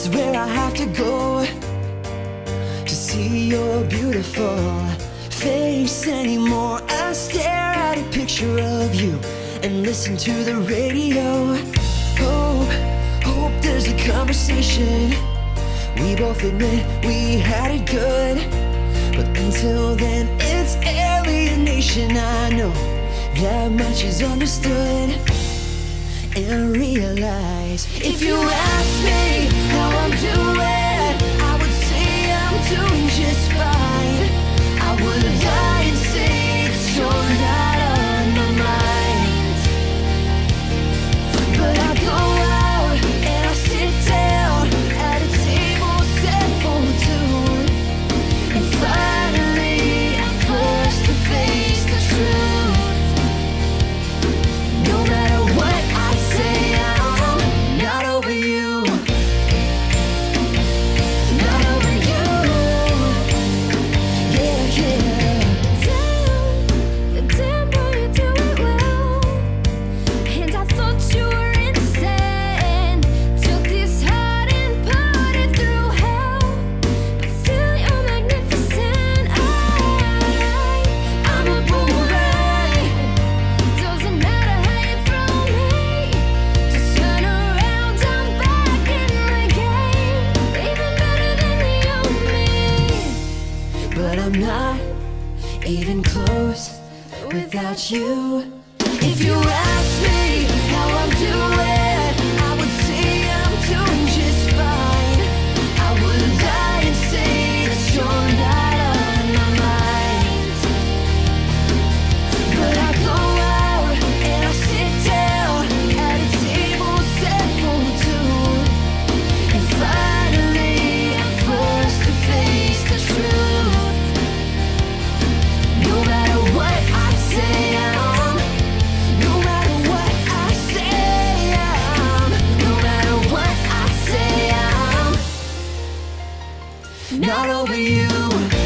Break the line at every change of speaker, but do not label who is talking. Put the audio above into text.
that's where I have to go to see your beautiful face anymore. I stare at a picture of you and listen to the radio. Hope, hope there's a conversation. We both admit we had it good, but until then, it's alienation. I know that much is understood and realize if you ask me how I'm not
even
close without you. If you ask me not over you.